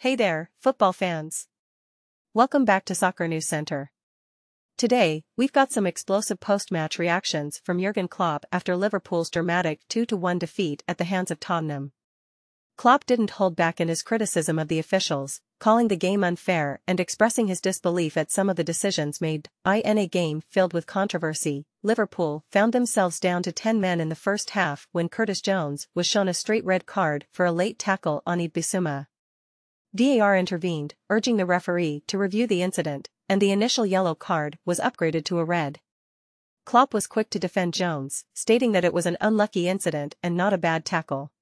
Hey there, football fans. Welcome back to Soccer News Center. Today, we've got some explosive post-match reactions from Jurgen Klopp after Liverpool's dramatic 2-1 defeat at the hands of Tottenham. Klopp didn't hold back in his criticism of the officials, calling the game unfair and expressing his disbelief at some of the decisions made. In a game filled with controversy, Liverpool found themselves down to 10 men in the first half when Curtis Jones was shown a straight red card for a late tackle on Yves Bissouma. VAR intervened, urging the referee to review the incident, and the initial yellow card was upgraded to a red. Klopp was quick to defend Jones, stating that it was an unlucky incident and not a bad tackle.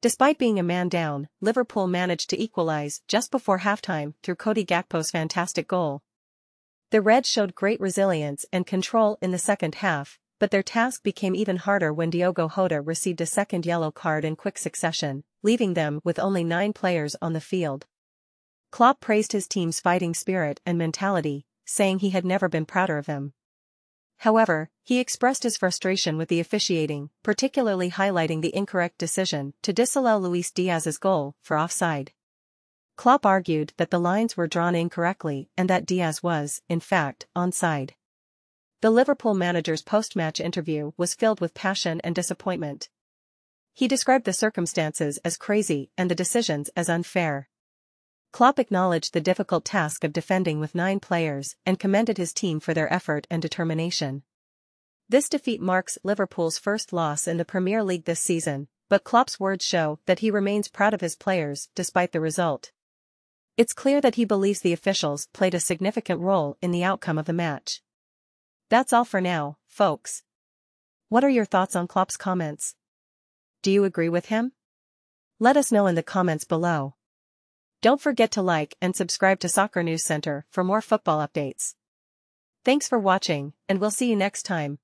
Despite being a man down, Liverpool managed to equalize just before halftime through Cody Gakpo's fantastic goal. The Reds showed great resilience and control in the second half, but their task became even harder when Diogo Jota received a second yellow card in quick succession, leaving them with only nine players on the field. Klopp praised his team's fighting spirit and mentality, saying he had never been prouder of them. However, he expressed his frustration with the officiating, particularly highlighting the incorrect decision to disallow Luis Diaz's goal for offside. Klopp argued that the lines were drawn incorrectly and that Diaz was, in fact, onside. The Liverpool manager's post-match interview was filled with passion and disappointment. He described the circumstances as crazy and the decisions as unfair. Klopp acknowledged the difficult task of defending with nine players and commended his team for their effort and determination. This defeat marks Liverpool's first loss in the Premier League this season, but Klopp's words show that he remains proud of his players despite the result. It's clear that he believes the officials played a significant role in the outcome of the match. That's all for now, folks. What are your thoughts on Klopp's comments? Do you agree with him? Let us know in the comments below. Don't forget to like and subscribe to Soccer News Center for more football updates. Thanks for watching, and we'll see you next time.